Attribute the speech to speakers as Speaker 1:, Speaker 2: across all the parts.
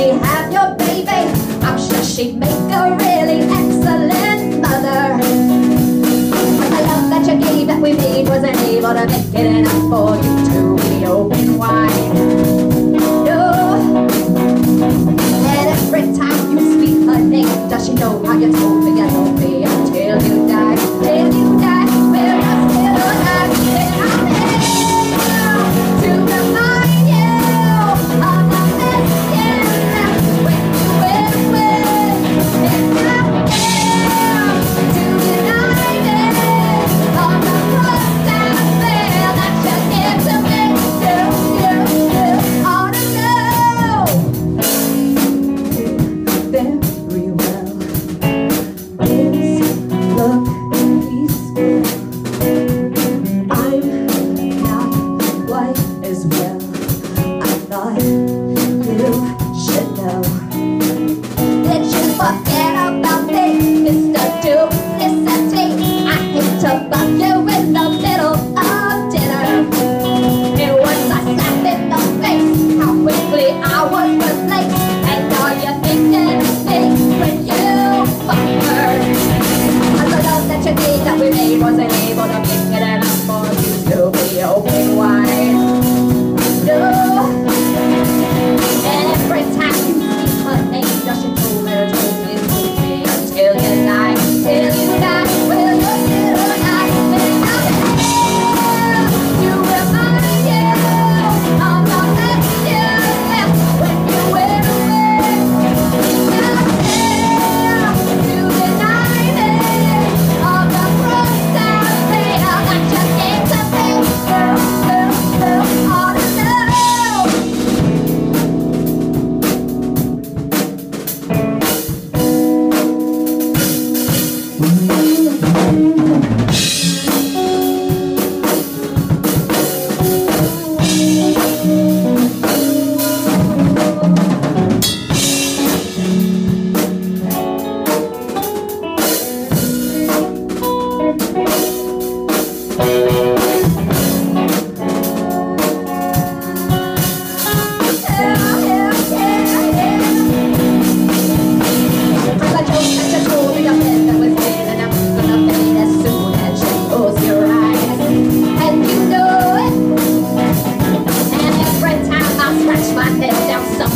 Speaker 1: She have your baby. I'm sure she'd make a really excellent mother. But the love that you gave that we made wasn't able to make it enough for you to be open wide. wasn't able to make it up for you to be open wide. No, every time.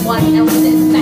Speaker 1: one else's.